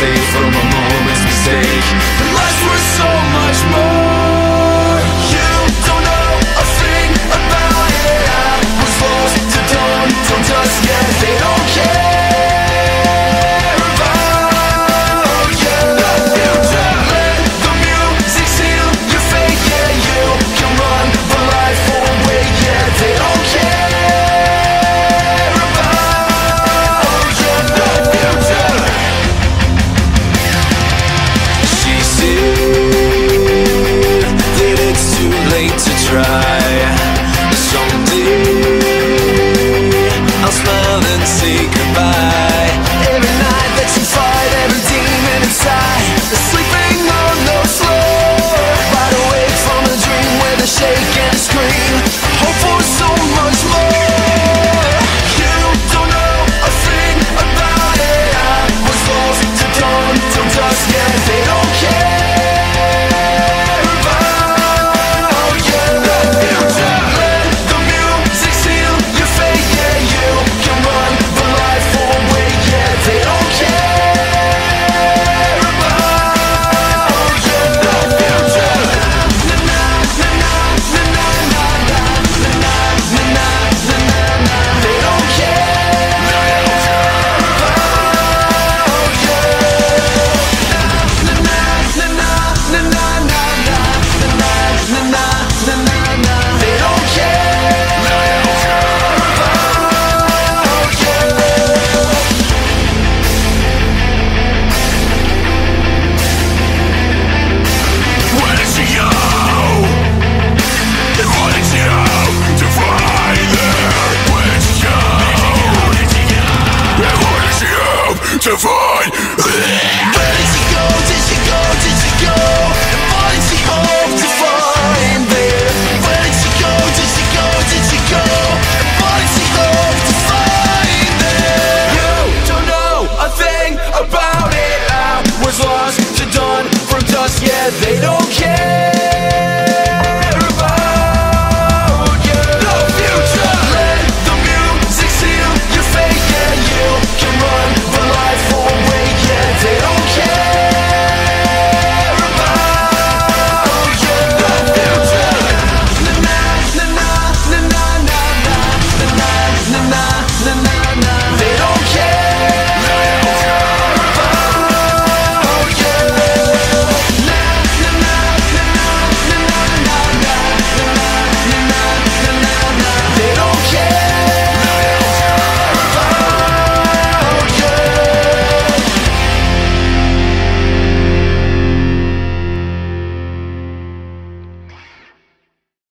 compensate from a moment's mistake try. Yeah.